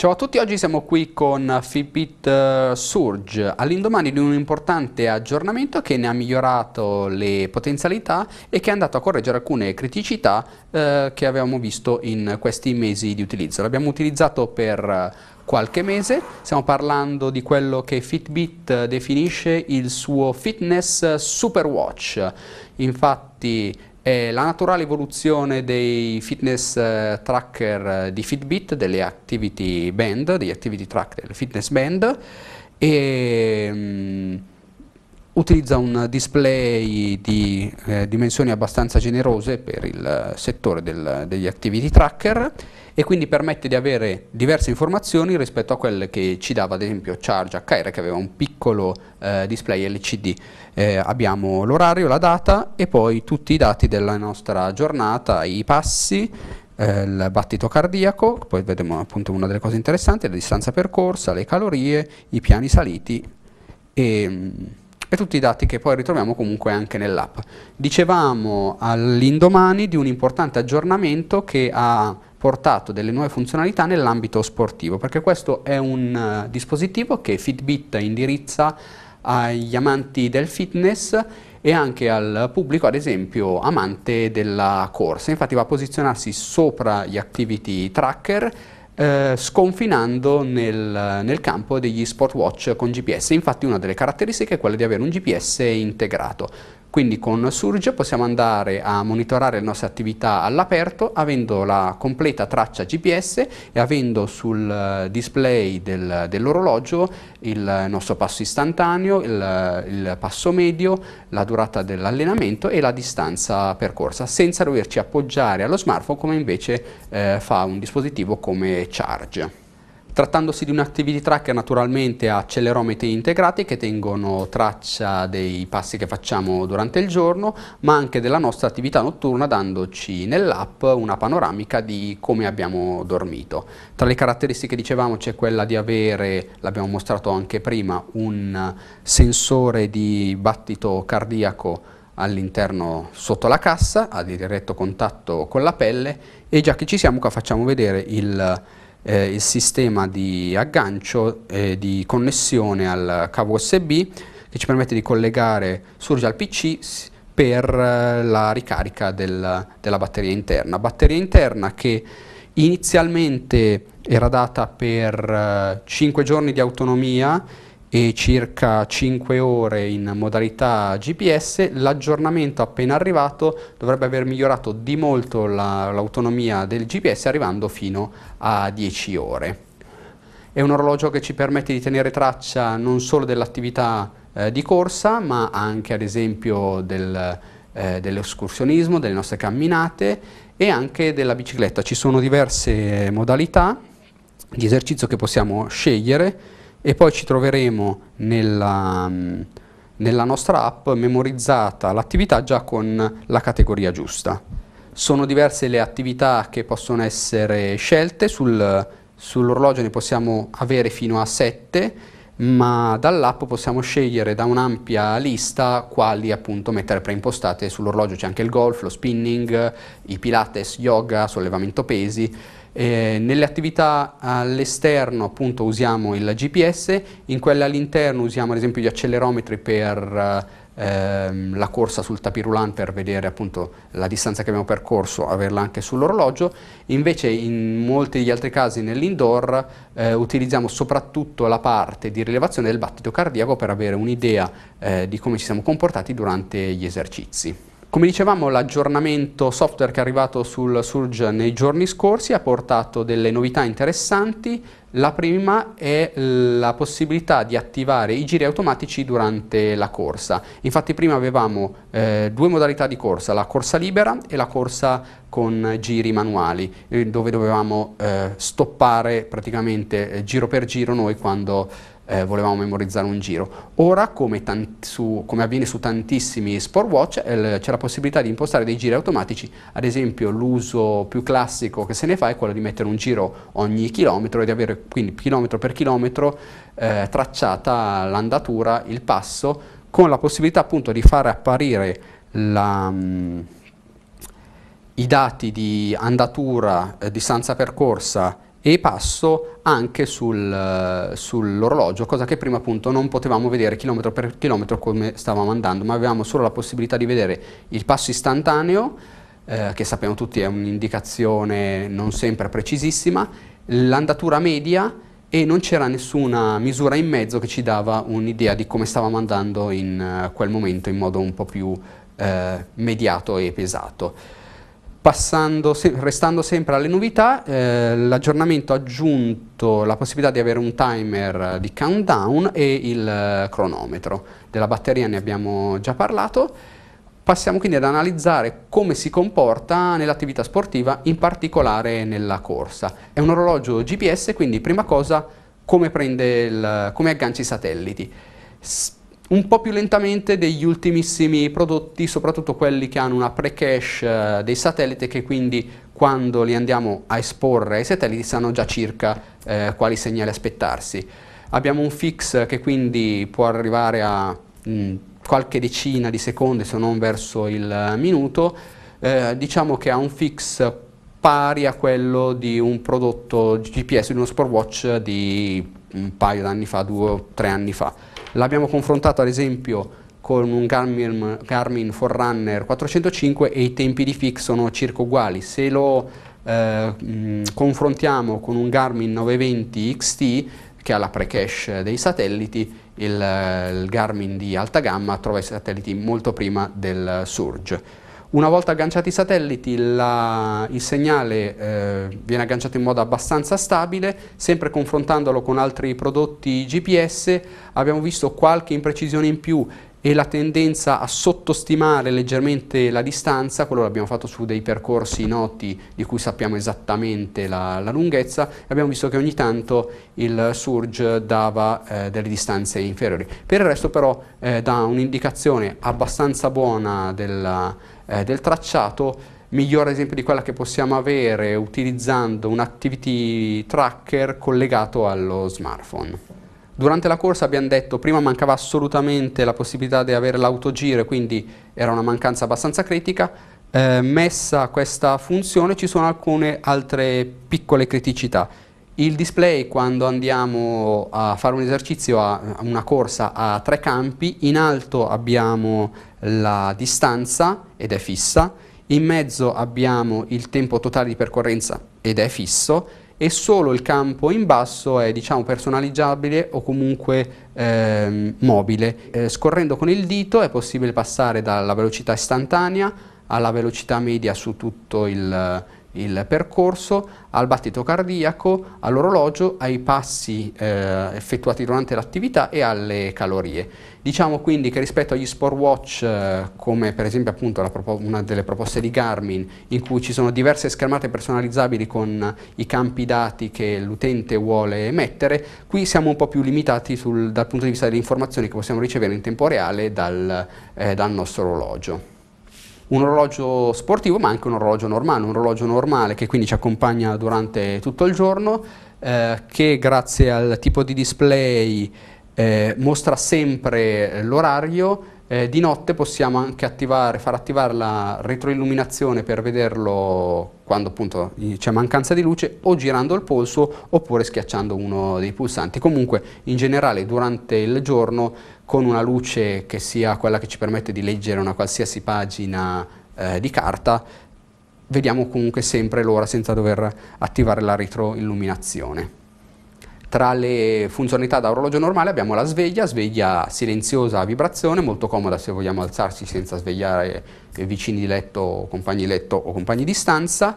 Ciao a tutti, oggi siamo qui con Fitbit uh, Surge all'indomani di un importante aggiornamento che ne ha migliorato le potenzialità e che è andato a correggere alcune criticità uh, che avevamo visto in questi mesi di utilizzo. L'abbiamo utilizzato per uh, qualche mese, stiamo parlando di quello che Fitbit definisce il suo fitness super watch. Infatti è la naturale evoluzione dei fitness uh, tracker uh, di Fitbit, delle activity band, degli activity track del fitness band e um, utilizza un display di eh, dimensioni abbastanza generose per il settore del, degli activity tracker e quindi permette di avere diverse informazioni rispetto a quelle che ci dava ad esempio Charge HR che aveva un piccolo eh, display LCD. Eh, abbiamo l'orario, la data e poi tutti i dati della nostra giornata, i passi, eh, il battito cardiaco, poi vedremo appunto una delle cose interessanti, la distanza percorsa, le calorie, i piani saliti e mm, e tutti i dati che poi ritroviamo comunque anche nell'app. Dicevamo all'indomani di un importante aggiornamento che ha portato delle nuove funzionalità nell'ambito sportivo, perché questo è un uh, dispositivo che Fitbit indirizza agli amanti del fitness e anche al pubblico, ad esempio, amante della corsa. Infatti va a posizionarsi sopra gli activity tracker eh, sconfinando nel, nel, campo degli sport watch con GPS. Infatti una delle caratteristiche è quella di avere un GPS integrato. Quindi con Surge possiamo andare a monitorare le nostre attività all'aperto avendo la completa traccia GPS e avendo sul display del, dell'orologio il nostro passo istantaneo, il, il passo medio, la durata dell'allenamento e la distanza percorsa senza doverci appoggiare allo smartphone come invece eh, fa un dispositivo come Charge. Trattandosi di un activity tracker naturalmente ha accelerometri integrati che tengono traccia dei passi che facciamo durante il giorno ma anche della nostra attività notturna dandoci nell'app una panoramica di come abbiamo dormito. Tra le caratteristiche dicevamo c'è quella di avere, l'abbiamo mostrato anche prima, un sensore di battito cardiaco all'interno sotto la cassa a diretto contatto con la pelle e già che ci siamo qua facciamo vedere il eh, il sistema di aggancio e di connessione al cavo USB che ci permette di collegare Surge al PC per eh, la ricarica del, della batteria interna. Batteria interna che inizialmente era data per 5 eh, giorni di autonomia e circa 5 ore in modalità GPS, l'aggiornamento appena arrivato dovrebbe aver migliorato di molto l'autonomia la, del GPS arrivando fino a 10 ore. È un orologio che ci permette di tenere traccia non solo dell'attività eh, di corsa ma anche ad esempio del, eh, dell'escursionismo, delle nostre camminate e anche della bicicletta. Ci sono diverse modalità di esercizio che possiamo scegliere e poi ci troveremo nella, nella nostra app memorizzata l'attività già con la categoria giusta. Sono diverse le attività che possono essere scelte, sul, sull'orologio ne possiamo avere fino a 7, ma dall'app possiamo scegliere da un'ampia lista quali appunto mettere preimpostate. Sull'orologio, c'è anche il golf, lo spinning, i pilates, yoga, sollevamento pesi, eh, nelle attività all'esterno appunto usiamo il GPS, in quelle all'interno usiamo ad esempio gli accelerometri per ehm, la corsa sul tapirulan per vedere appunto la distanza che abbiamo percorso, averla anche sull'orologio, invece in molti degli altri casi nell'indoor eh, utilizziamo soprattutto la parte di rilevazione del battito cardiaco per avere un'idea eh, di come ci siamo comportati durante gli esercizi. Come dicevamo l'aggiornamento software che è arrivato sul Surge nei giorni scorsi ha portato delle novità interessanti. La prima è la possibilità di attivare i giri automatici durante la corsa. Infatti prima avevamo eh, due modalità di corsa, la corsa libera e la corsa con giri manuali, eh, dove dovevamo eh, stoppare praticamente eh, giro per giro noi quando eh, volevamo memorizzare un giro. Ora, come, su, come avviene su tantissimi sport watch, eh, c'è la possibilità di impostare dei giri automatici, ad esempio l'uso più classico che se ne fa è quello di mettere un giro ogni chilometro e di avere quindi chilometro per chilometro eh, tracciata l'andatura, il passo, con la possibilità appunto di fare apparire la... Mh, i dati di andatura, eh, distanza percorsa e passo anche sul, eh, sull'orologio, cosa che prima appunto non potevamo vedere chilometro per chilometro come stavamo andando, ma avevamo solo la possibilità di vedere il passo istantaneo, eh, che sappiamo tutti è un'indicazione non sempre precisissima, l'andatura media e non c'era nessuna misura in mezzo che ci dava un'idea di come stavamo andando in uh, quel momento in modo un po' più uh, mediato e pesato. Passando, se, restando sempre alle novità, eh, l'aggiornamento ha aggiunto la possibilità di avere un timer di countdown e il uh, cronometro. Della batteria ne abbiamo già parlato. Passiamo quindi ad analizzare come si comporta nell'attività sportiva, in particolare nella corsa. È un orologio GPS, quindi prima cosa come, il, come aggancia i satelliti. S un po' più lentamente degli ultimissimi prodotti, soprattutto quelli che hanno una pre-cache eh, dei satelliti che quindi quando li andiamo a esporre ai satelliti sanno già circa eh, quali segnali aspettarsi. Abbiamo un fix che quindi può arrivare a mh, qualche decina di secondi se non verso il minuto, eh, diciamo che ha un fix pari a quello di un prodotto GPS, di uno Sportwatch di un paio d'anni fa, due o tre anni fa. L'abbiamo confrontato ad esempio con un Garmin, Garmin Forerunner 405 e i tempi di fix sono circa uguali. Se lo eh, mh, confrontiamo con un Garmin 920 XT che ha la pre-cache dei satelliti, il, il, Garmin di alta gamma trova i satelliti molto prima del Surge. Una volta agganciati i satelliti la, il segnale eh, viene agganciato in modo abbastanza stabile, sempre confrontandolo con altri prodotti GPS abbiamo visto qualche imprecisione in più e la tendenza a sottostimare leggermente la distanza, quello l'abbiamo fatto su dei percorsi noti di cui sappiamo esattamente la, la lunghezza, abbiamo visto che ogni tanto il surge dava eh, delle distanze inferiori. Per il resto però eh, dà un'indicazione abbastanza buona della, eh, del tracciato, migliore esempio di quella che possiamo avere utilizzando un activity tracker collegato allo smartphone. Durante la corsa abbiamo detto prima mancava assolutamente la possibilità di avere l'autogiro, quindi era una mancanza abbastanza critica. Eh, messa questa funzione ci sono alcune altre piccole criticità. Il display quando andiamo a fare un esercizio, a una corsa a tre campi, in alto abbiamo la distanza ed è fissa, in mezzo abbiamo il tempo totale di percorrenza ed è fisso e solo il campo in basso è diciamo, personalizzabile o comunque eh, mobile. Eh, scorrendo con il dito è possibile passare dalla velocità istantanea alla velocità media su tutto il, il percorso, al battito cardiaco, all'orologio, ai passi eh, effettuati durante l'attività e alle calorie. Diciamo quindi che rispetto agli Sport Watch, eh, come per esempio appunto una delle proposte di Garmin, in cui ci sono diverse schermate personalizzabili con i campi dati che l'utente vuole mettere, qui siamo un po' più limitati sul, dal punto di vista delle informazioni che possiamo ricevere in tempo reale dal, eh, dal nostro orologio un orologio sportivo ma anche un orologio normale, un orologio normale che quindi ci accompagna durante tutto il giorno, eh, che grazie al tipo di display eh, mostra sempre l'orario, eh, di notte possiamo anche attivare, far attivare la retroilluminazione per vederlo quando appunto c'è mancanza di luce o girando il polso oppure schiacciando uno dei pulsanti. Comunque in generale durante il giorno con una luce che sia quella che ci permette di leggere una qualsiasi pagina eh, di carta, vediamo comunque sempre l'ora senza dover attivare la retroilluminazione. Tra le funzionalità da orologio normale abbiamo la sveglia, sveglia silenziosa a vibrazione, molto comoda se vogliamo alzarsi senza svegliare vicini di letto, compagni di letto o compagni di stanza,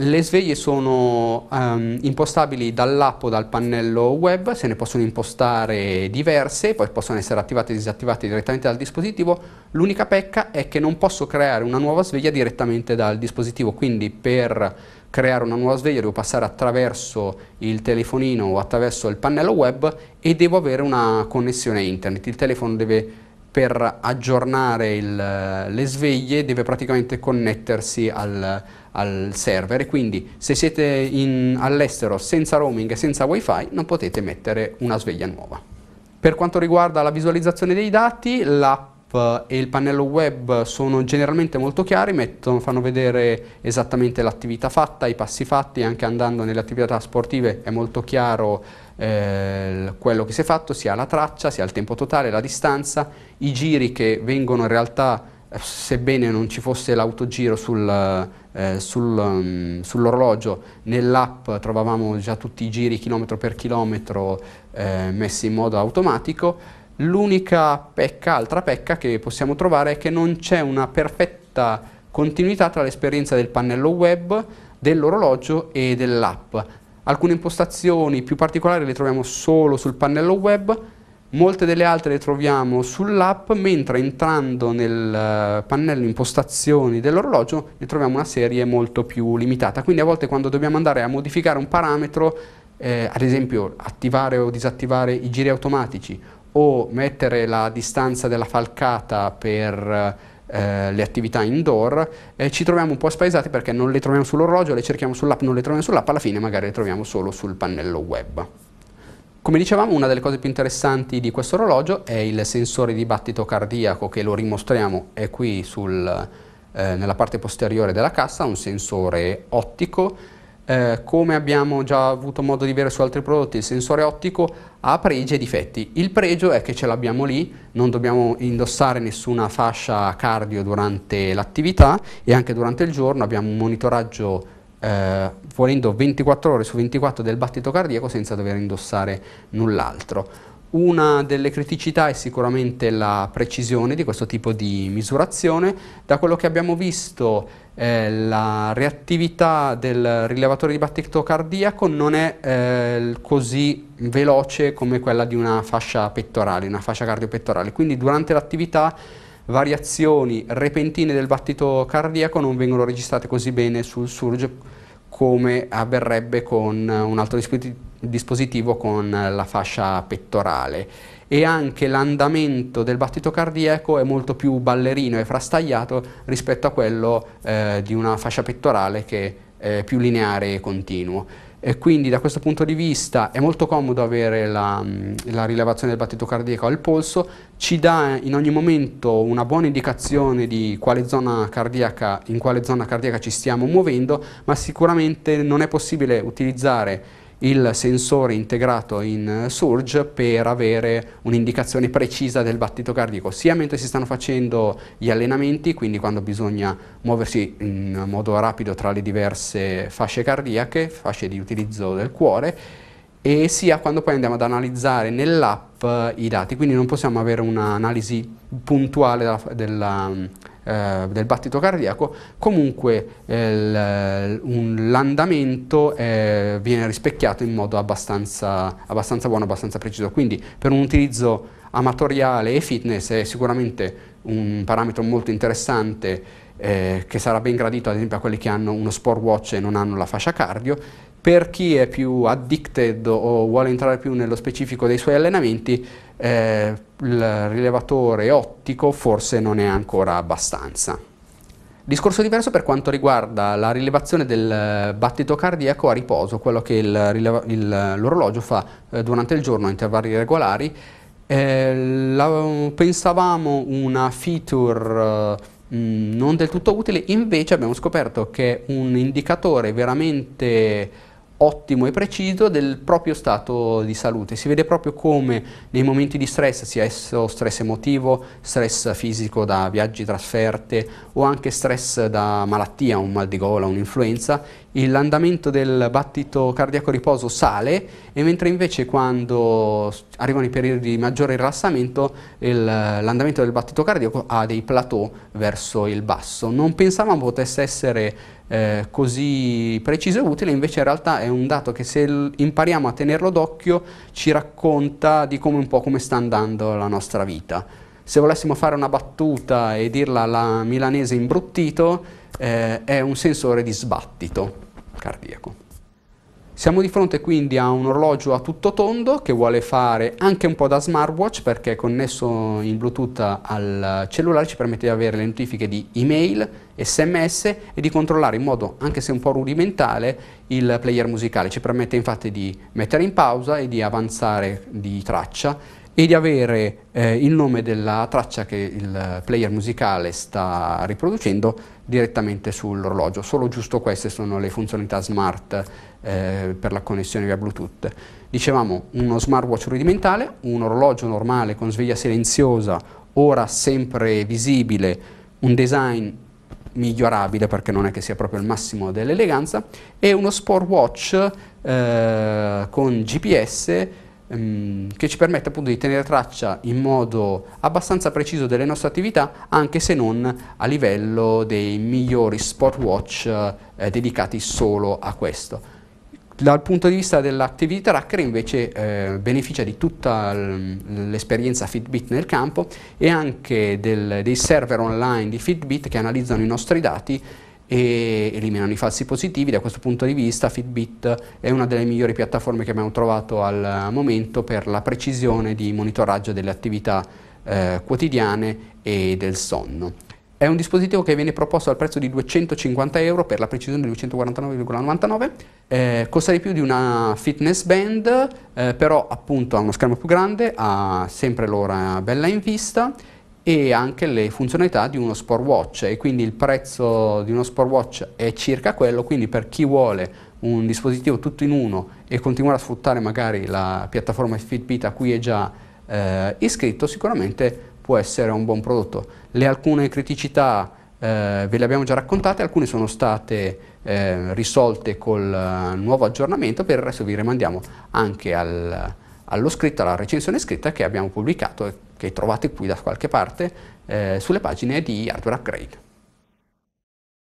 le sveglie sono um, impostabili dall'app o dal pannello web, se ne possono impostare diverse, poi possono essere attivate e disattivate direttamente dal dispositivo. L'unica pecca è che non posso creare una nuova sveglia direttamente dal dispositivo, quindi per creare una nuova sveglia devo passare attraverso il telefonino o attraverso il pannello web e devo avere una connessione internet. Il telefono deve per aggiornare il, le sveglie deve praticamente connettersi al, al server e quindi se siete all'estero senza roaming e senza wifi non potete mettere una sveglia nuova. Per quanto riguarda la visualizzazione dei dati, l'app e il pannello web sono generalmente molto chiari, mettono, fanno vedere esattamente l'attività fatta, i passi fatti, anche andando nelle attività sportive è molto chiaro eh, quello che si è fatto, sia la traccia, sia il tempo totale, la distanza, i giri che vengono in realtà, sebbene non ci fosse l'autogiro sul, eh, sul, um, sull'orologio, nell'app trovavamo già tutti i giri chilometro per chilometro eh, messi in modo automatico. L'unica pecca, altra pecca che possiamo trovare è che non c'è una perfetta continuità tra l'esperienza del pannello web, dell'orologio e dell'app. Alcune impostazioni più particolari le troviamo solo sul pannello web, molte delle altre le troviamo sull'app, mentre entrando nel eh, pannello impostazioni dell'orologio ne troviamo una serie molto più limitata. Quindi a volte quando dobbiamo andare a modificare un parametro, eh, ad esempio attivare o disattivare i giri automatici o mettere la distanza della falcata per eh, le attività indoor, eh, ci troviamo un po' spaesati perché non le troviamo sull'orologio, le cerchiamo sull'app, non le troviamo sull'app, alla fine magari le troviamo solo sul pannello web. Come dicevamo, una delle cose più interessanti di questo orologio è il sensore di battito cardiaco che lo rimostriamo, è qui sul, eh, nella parte posteriore della cassa, un sensore ottico eh, come abbiamo già avuto modo di vedere su altri prodotti, il sensore ottico ha pregi e difetti. Il pregio è che ce l'abbiamo lì, non dobbiamo indossare nessuna fascia cardio durante l'attività e anche durante il giorno abbiamo un monitoraggio eh, volendo 24 ore su 24 del battito cardiaco senza dover indossare null'altro. Una delle criticità è sicuramente la precisione di questo tipo di misurazione. Da quello che abbiamo visto eh, la reattività del rilevatore di battito cardiaco non è eh, così veloce come quella di una fascia pettorale, una fascia cardiopettorale. Quindi durante l'attività variazioni repentine del battito cardiaco non vengono registrate così bene sul surge come avverrebbe con un altro dispositivo con la fascia pettorale e anche l'andamento del battito cardiaco è molto più ballerino e frastagliato rispetto a quello eh, di una fascia pettorale che è più lineare e continuo. E quindi da questo punto di vista è molto comodo avere la, la, rilevazione del battito cardiaco al polso, ci dà in ogni momento una buona indicazione di quale zona cardiaca, in quale zona cardiaca ci stiamo muovendo, ma sicuramente non è possibile utilizzare il sensore integrato in Surge per avere un'indicazione precisa del battito cardiaco, sia mentre si stanno facendo gli allenamenti, quindi quando bisogna muoversi in modo rapido tra le diverse fasce cardiache, fasce di utilizzo del cuore, e sia quando poi andiamo ad analizzare nell'app i dati, quindi non possiamo avere un'analisi puntuale della, della eh, del battito cardiaco, comunque eh, l'andamento eh, viene rispecchiato in modo abbastanza, abbastanza buono, abbastanza preciso. Quindi per un utilizzo amatoriale e fitness è sicuramente un parametro molto interessante eh, che sarà ben gradito ad esempio a quelli che hanno uno sport watch e non hanno la fascia cardio. Per chi è più addicted o vuole entrare più nello specifico dei suoi allenamenti, eh, il rilevatore ottico forse non è ancora abbastanza. Discorso diverso per quanto riguarda la rilevazione del battito cardiaco a riposo, quello che l'orologio fa eh, durante il giorno a intervalli regolari. Eh, la, pensavamo una feature eh, non del tutto utile, invece abbiamo scoperto che un indicatore veramente ottimo e preciso del proprio stato di salute. Si vede proprio come nei momenti di stress, sia esso stress emotivo, stress fisico da viaggi, trasferte o anche stress da malattia, un mal di gola, un'influenza, l'andamento del battito cardiaco riposo sale e mentre invece quando arrivano i periodi di maggiore rilassamento l'andamento del battito cardiaco ha dei plateau verso il basso. Non pensavamo potesse essere eh, così preciso e utile, invece in realtà è un dato che se impariamo a tenerlo d'occhio ci racconta di come un po' come sta andando la nostra vita. Se volessimo fare una battuta e dirla alla milanese imbruttito, eh, è un sensore di sbattito cardiaco. Siamo di fronte quindi a un orologio a tutto tondo che vuole fare anche un po' da smartwatch perché connesso in Bluetooth al cellulare ci permette di avere le notifiche di email, sms e di controllare in modo anche se un po' rudimentale il player musicale. Ci permette infatti di mettere in pausa e di avanzare di traccia e di avere eh, il nome della traccia che il player musicale sta riproducendo direttamente sull'orologio. Solo giusto queste sono le funzionalità smart eh, per la connessione via Bluetooth. Dicevamo uno smartwatch rudimentale, un orologio normale con sveglia silenziosa, ora sempre visibile, un design migliorabile perché non è che sia proprio il massimo dell'eleganza e uno sport watch eh, con GPS ehm, che ci permette appunto di tenere traccia in modo abbastanza preciso delle nostre attività anche se non a livello dei migliori sport watch eh, dedicati solo a questo. Dal punto di vista dell'activity tracker invece eh, beneficia di tutta l'esperienza Fitbit nel campo e anche del, dei server online di Fitbit che analizzano i nostri dati e eliminano i falsi positivi. Da questo punto di vista Fitbit è una delle migliori piattaforme che abbiamo trovato al momento per la precisione di monitoraggio delle attività eh, quotidiane e del sonno. È un dispositivo che viene proposto al prezzo di 250 euro per la precisione di 249,99, eh, costa di più di una fitness band, eh, però appunto ha uno schermo più grande, ha sempre l'ora bella in vista e anche le funzionalità di uno sport watch e quindi il prezzo di uno sport watch è circa quello, quindi per chi vuole un dispositivo tutto in uno e continuare a sfruttare magari la piattaforma Fitbit a cui è già eh, iscritto, sicuramente può essere un buon prodotto. Le alcune criticità eh, ve le abbiamo già raccontate, alcune sono state eh, risolte col uh, nuovo aggiornamento, per il resto vi rimandiamo anche al, allo scritto, alla recensione scritta che abbiamo pubblicato che trovate qui da qualche parte eh, sulle pagine di Hardware Upgrade.